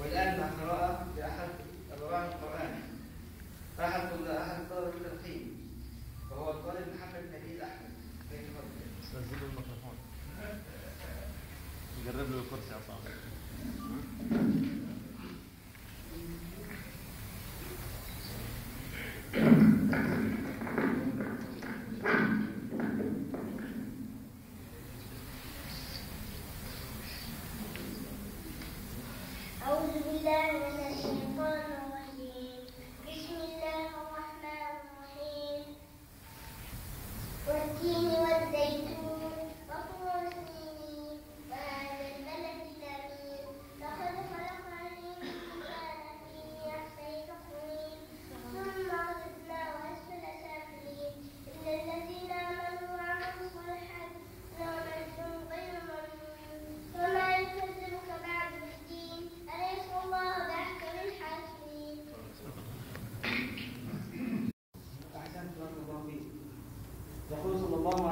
والآن مع قراءة لأحد أبواب القرآن أحد أحد طلبة التلقين وهو الطالب محمد نبيل أحمد. فليتفضل استاذن له الميكروفون. له الكرسي عصام أعوذ بالله من الشيطان الرجيم. والتين والزيتون 然后什么帮忙